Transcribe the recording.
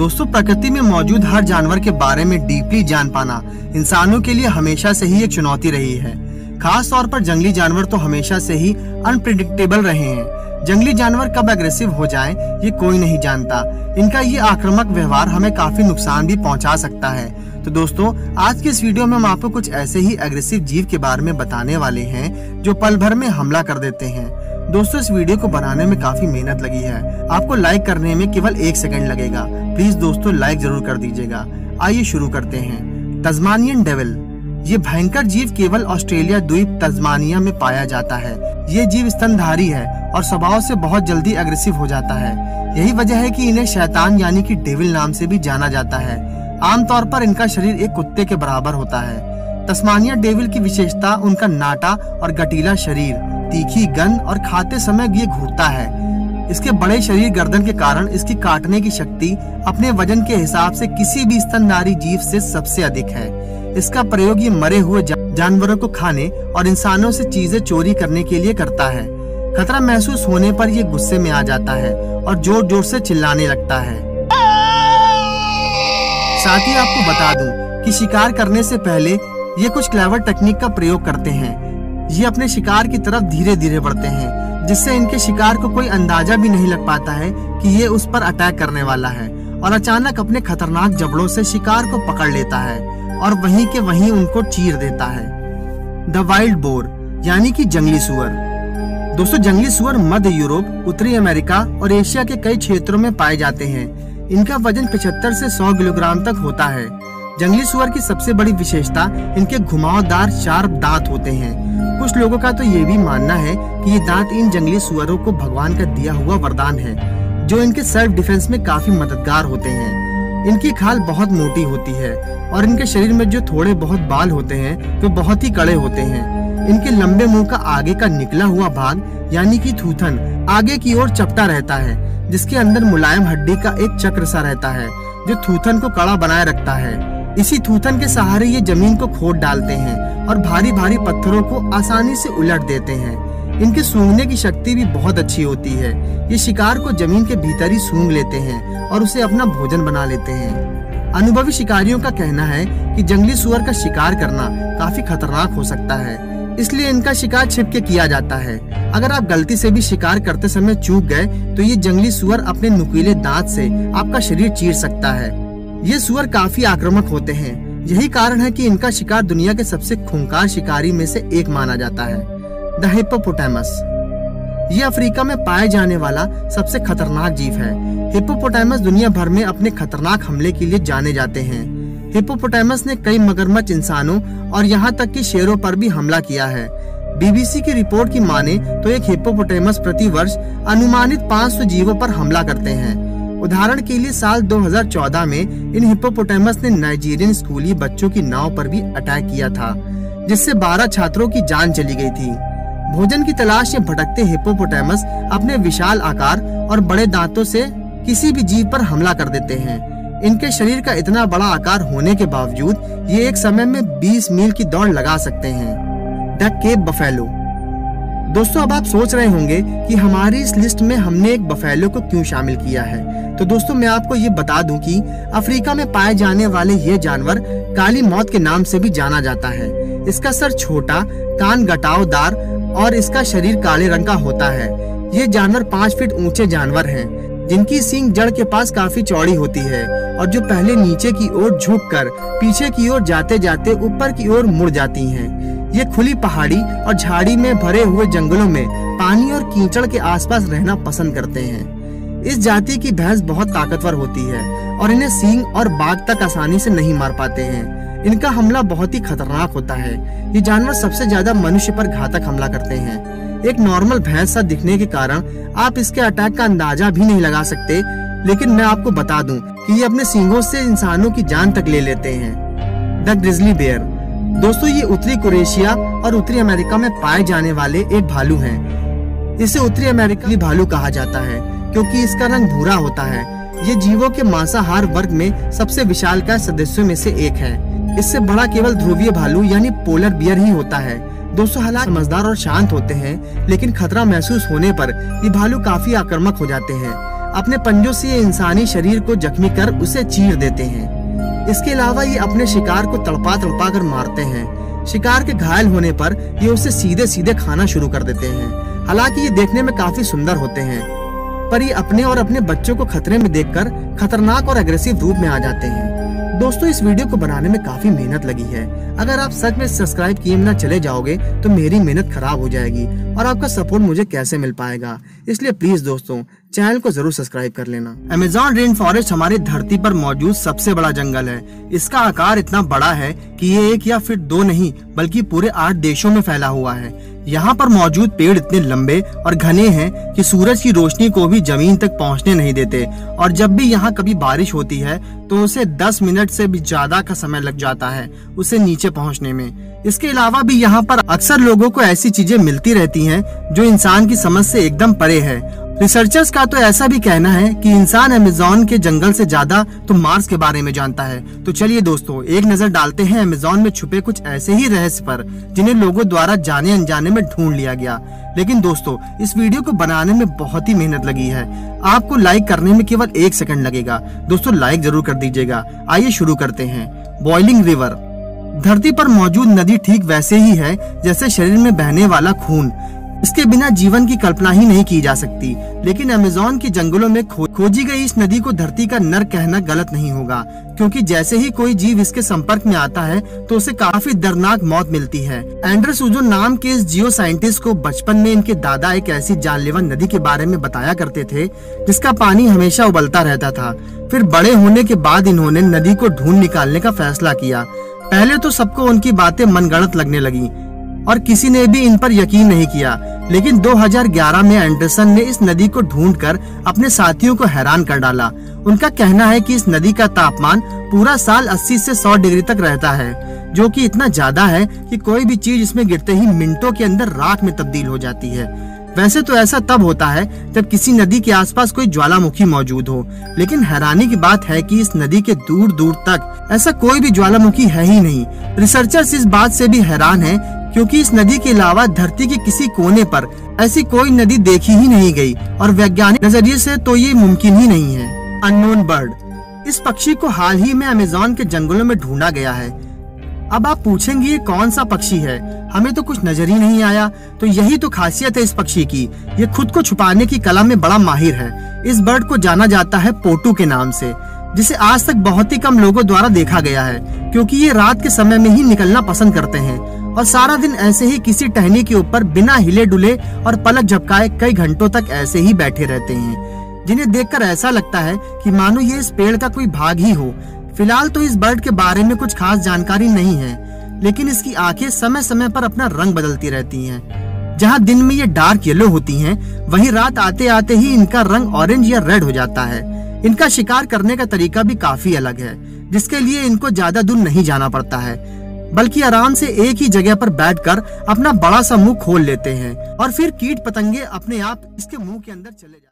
दोस्तों, प्रकृति में मौजूद हर जानवर के बारे में डीपली जान पाना इंसानों के लिए हमेशा से ही एक चुनौती रही है। खास तौर पर जंगली जानवर तो हमेशा से ही अनप्रिडिक्टेबल रहे हैं। जंगली जानवर कब एग्रेसिव हो जाएँ, ये कोई नहीं जानता। इनका ये आक्रामक व्यवहार हमें काफ़ी नुकसान भी पहुँचा सकता है। तो दोस्तों, आज के इस वीडियो में हम आपको कुछ ऐसे ही एग्रेसिव जीव के बारे में बताने वाले हैं, जो पल भर में हमला कर देते हैं। दोस्तों, इस वीडियो को बनाने में काफ़ी मेहनत लगी है। आपको लाइक करने में केवल एक सेकंड लगेगा। प्लीज़ दोस्तों लाइक ज़रूर कर दीजिएगा। आइए शुरू करते हैं। तजमानियन डेविल ये भयंकर जीव केवल ऑस्ट्रेलिया द्वीप तजमानिया में पाया जाता है। ये जीव स्तनधारी है और स्वभाव से बहुत जल्दी अग्रेसिव हो जाता है। यही वजह है कि इन्हें शैतान यानी कि डेविल नाम से भी जाना जाता है। आमतौर पर इनका शरीर एक कुत्ते के बराबर होता है। तस्मानिया डेविल की विशेषता, उनका नाटा और गटीला शरीर, तीखी गंध और खाते समय ये घूरता है। इसके बड़े शरीर गर्दन के कारण इसकी काटने की शक्ति अपने वज़न के हिसाब से किसी भी स्तनधारी जीव से सबसे अधिक है। इसका प्रयोग ये मरे हुए जानवरों को खाने और इंसानों से चीज़ें चोरी करने के लिए करता है। खतरा महसूस होने पर ये गुस्से में आ जाता है और ज़ोर ज़ोर से चिल्लाने लगता है। साथ ही आपको बता दूँ कि शिकार करने से पहले ये कुछ क्लेवर टेक्निक का प्रयोग करते हैं। ये अपने शिकार की तरफ़ धीरे धीरे बढ़ते हैं, जिससे इनके शिकार को कोई अंदाज़ा भी नहीं लग पाता है कि ये उस पर अटैक करने वाला है और अचानक अपने खतरनाक जबड़ों से शिकार को पकड़ लेता है और वहीं के वहीं उनको चीर देता है। द वाइल्ड बोर यानी कि जंगली सुअर। दोस्तों, जंगली सुअर मध्य यूरोप, उत्तरी अमेरिका और एशिया के कई क्षेत्रों में पाए जाते हैं। इनका वज़न 75 से 100 किलोग्राम तक होता है। जंगली सुअर की सबसे बड़ी विशेषता इनके घुमावदार, शार्प दांत होते हैं। कुछ लोगों का तो ये भी मानना है कि ये दांत इन जंगली सुअरों को भगवान का दिया हुआ वरदान है, जो इनके सेल्फ डिफेंस में काफ़ी मददगार होते हैं। इनकी खाल बहुत मोटी होती है और इनके शरीर में जो थोड़े बहुत बाल होते हैं, वे बहुत ही कड़े होते हैं। इनके लंबे मुँह का आगे का निकला हुआ भाग, यानी कि थूथन, आगे की ओर चपटा रहता है, जिसके अंदर मुलायम हड्डी का एक चक्र सा रहता है, जो थूथन को कड़ा बनाए रखता है। इसी थूथन के सहारे ये ज़मीन को खोद डालते हैं और भारी भारी पत्थरों को आसानी से उलट देते हैं। इनके सूंघने की शक्ति भी बहुत अच्छी होती है। ये शिकार को ज़मीन के भीतर ही सूंघ लेते हैं और उसे अपना भोजन बना लेते हैं। अनुभवी शिकारियों का कहना है कि जंगली सुअर का शिकार करना काफ़ी खतरनाक हो सकता है। इसलिए इनका शिकार छिप के किया जाता है। अगर आप गलती से भी शिकार करते समय चूक गए तो ये जंगली सुअर अपने नुकीले दांत से आपका शरीर चीर सकता है। ये सुअर काफ़ी आक्रामक होते हैं। यही कारण है कि इनका शिकार दुनिया के सबसे खूंखार शिकारी में से एक माना जाता है, द हिप्पोपोटामस। ये अफ्रीका में पाए जाने वाला सबसे खतरनाक जीव है। हिप्पोपोटामस दुनिया भर में अपने खतरनाक हमले के लिए जाने जाते हैं। हिप्पोपोटामस ने कई मगरमच्छ इंसानों और यहाँ तक कि शेरों पर भी हमला किया है। बीबीसी की रिपोर्ट की माने तो एक हिप्पोपोटामस प्रति वर्ष अनुमानित 500 जीवों पर हमला करते हैं। उदाहरण के लिए साल 2014 में इन हिप्पोपोटामस ने नाइजीरियन स्कूली बच्चों की नाव पर भी अटैक किया था, जिससे 12 छात्रों की जान चली गई थी। भोजन की तलाश में भटकते हिप्पोपोटामस अपने विशाल आकार और बड़े दांतों से किसी भी जीव पर हमला कर देते हैं। इनके शरीर का इतना बड़ा आकार होने के बावजूद ये एक समय में 20 मील की दौड़ लगा सकते हैं। द केप बफेलो दोस्तों, अब आप सोच रहे होंगे कि हमारी इस लिस्ट में हमने एक बफेलो को क्यों शामिल किया है? तो दोस्तों, मैं आपको ये बता दूँ कि अफ्रीका में पाए जाने वाले ये जानवर काली मौत के नाम से भी जाना जाता है। इसका सर छोटा, कान गटावदार और इसका शरीर काले रंग का होता है। ये जानवर पाँच फीट ऊँचे जानवर हैं, जिनकी सींग जड़ के पास काफ़ी चौड़ी होती है और जो पहले नीचे की ओर झुककर पीछे की ओर जाते जाते ऊपर की ओर मुड़ जाती हैं। ये खुली पहाड़ी और झाड़ी में भरे हुए जंगलों में पानी और कीचड़ के आसपास रहना पसंद करते हैं। इस जाति की भैंस बहुत ताकतवर होती है और इन्हें सींग और बाघ तक आसानी से नहीं मार पाते हैं। इनका हमला बहुत ही खतरनाक होता है। ये जानवर सबसे ज़्यादा मनुष्य पर घातक हमला करते हैं। एक नॉर्मल भैंस सा दिखने के कारण आप इसके अटैक का अंदाज़ा भी नहीं लगा सकते, लेकिन मैं आपको बता दूँ कि ये अपने सींगों से इंसानों की जान तक ले लेते हैं। The grizzly bear. दोस्तों, ये उत्तरी कुरेशिया और उत्तरी अमेरिका में पाए जाने वाले एक भालू है। इसे उत्तरी अमेरिकी भालू कहा जाता है, क्योंकि इसका रंग भूरा होता है। ये जीवों के मांसाहार वर्ग में सबसे विशाल का सदस्यों में से एक है। इससे बड़ा केवल ध्रुवीय भालू, यानी पोलर बियर ही होता है। दोस्तों, हालात समझदार और शांत होते हैं, लेकिन खतरा महसूस होने पर ये भालू काफ़ी आक्रामक हो जाते हैं। अपने पंजों से ये इंसानी शरीर को जख्मी कर उसे चीर देते हैं। इसके अलावा ये अपने शिकार को तड़पा तड़पा कर मारते हैं। शिकार के घायल होने पर ये उसे सीधे सीधे खाना शुरू कर देते हैं। हालाँकि ये देखने में काफ़ी सुंदर होते हैं, पर ये अपने और अपने बच्चों को खतरे में देखकर खतरनाक और अग्रेसिव रूप में आ जाते हैं। दोस्तों, इस वीडियो को बनाने में काफ़ी मेहनत लगी है। अगर आप सच में सब्सक्राइब किए ना चले जाओगे तो मेरी मेहनत खराब हो जाएगी। और आपका सपोर्ट मुझे कैसे मिल पाएगा? इसलिए प्लीज़ दोस्तों चैनल को ज़रूर सब्सक्राइब कर लेना। अमेजोन रेन फॉरेस्ट हमारी धरती पर मौजूद सबसे बड़ा जंगल है। इसका आकार इतना बड़ा है कि ये एक या फिर दो नहीं, बल्कि पूरे आठ देशों में फैला हुआ है। यहाँ पर मौजूद पेड़ इतने लंबे और घने हैं कि सूरज की रोशनी को भी ज़मीन तक पहुँचने नहीं देते। और जब भी यहाँ कभी बारिश होती है तो उसे 10 मिनट से भी ज़्यादा का समय लग जाता है, उसे नीचे पहुँचने में। इसके अलावा भी यहाँ पर अक्सर लोगों को ऐसी चीज़ें मिलती रहती हैं जो इंसान की समझ से एकदम परे है। रिसर्चर्स का तो ऐसा भी कहना है कि इंसान अमेजोन के जंगल से ज़्यादा तो मार्स के बारे में जानता है। तो चलिए दोस्तों, एक नज़र डालते हैं अमेजोन में छुपे कुछ ऐसे ही रहस्य पर, जिन्हें लोगों द्वारा जाने अनजाने में ढूंढ लिया गया। लेकिन दोस्तों, इस वीडियो को बनाने में बहुत ही मेहनत लगी है। आपको लाइक करने में केवल एक सेकंड लगेगा। दोस्तों लाइक ज़रूर कर दीजिएगा। आइए शुरू करते हैं। बॉइलिंग रिवर धरती पर मौजूद नदी ठीक वैसे ही है, जैसे शरीर में बहने वाला खून। इसके बिना जीवन की कल्पना ही नहीं की जा सकती। लेकिन अमेजोन के जंगलों में खो, खोजी गई इस नदी को धरती का नर कहना गलत नहीं होगा क्योंकि जैसे ही कोई जीव इसके संपर्क में आता है तो उसे काफ़ी दर्दनाक मौत मिलती है। एंड्रस उजो नाम के इस जियो साइंटिस्ट को बचपन में इनके दादा एक ऐसी जानलेवा नदी के बारे में बताया करते थे जिसका पानी हमेशा उबलता रहता था। फिर बड़े होने के बाद इन्होंने नदी को ढूंढ निकालने का फैसला किया। पहले तो सबको उनकी बातें मनगढ़ंत लगने लगी और किसी ने भी इन पर यकीन नहीं किया। लेकिन 2011 में एंडरसन ने इस नदी को ढूंढकर अपने साथियों को हैरान कर डाला। उनका कहना है कि इस नदी का तापमान पूरा साल 80 से 100 डिग्री तक रहता है, जो कि इतना ज़्यादा है कि कोई भी चीज़ इसमें गिरते ही मिनटों के अंदर राख में तब्दील हो जाती है। वैसे तो ऐसा तब होता है जब किसी नदी के आसपास कोई ज्वालामुखी मौजूद हो, लेकिन हैरानी की बात है कि इस नदी के दूर दूर तक ऐसा कोई भी ज्वालामुखी है ही नहीं। रिसर्चर्स इस बात से भी हैरान हैं क्योंकि इस नदी के अलावा धरती के किसी कोने पर ऐसी कोई नदी देखी ही नहीं गई और वैज्ञानिक नज़रिए से तो ये मुमकिन ही नहीं है। Unknown bird. इस पक्षी को हाल ही में अमेजोन के जंगलों में ढूंढा गया है। अब आप पूछेंगे, ये कौन सा पक्षी है? हमें तो कुछ नज़र ही नहीं आया। तो यही तो खासियत है इस पक्षी की। ये खुद को छुपाने की कला में बड़ा माहिर है। इस बर्ड को जाना जाता है पोटू के नाम से, जिसे आज तक बहुत ही कम लोगों द्वारा देखा गया है, क्योंकि ये रात के समय में ही निकलना पसंद करते हैं। और सारा दिन ऐसे ही किसी टहनी के ऊपर बिना हिले डुले और पलक झपकाए कई घंटों तक ऐसे ही बैठे रहते हैं। जिन्हें देखकर ऐसा लगता है कि मानो ये इस पेड़ का कोई भाग ही हो। फ़िलहाल तो इस बर्ड के बारे में कुछ खास जानकारी नहीं है लेकिन इसकी आँखें समय समय पर अपना रंग बदलती रहती हैं। जहाँ दिन में ये डार्क येलो होती हैं, वहीं रात आते आते ही इनका रंग ऑरेंज या रेड हो जाता है। इनका शिकार करने का तरीका भी काफ़ी अलग है जिसके लिए इनको ज़्यादा दूर नहीं जाना पड़ता है। बल्कि आराम से एक ही जगह पर बैठकर अपना बड़ा सा मुँह खोल लेते हैं और फिर कीट पतंगे अपने आप इसके मुँह के अंदर चले जाते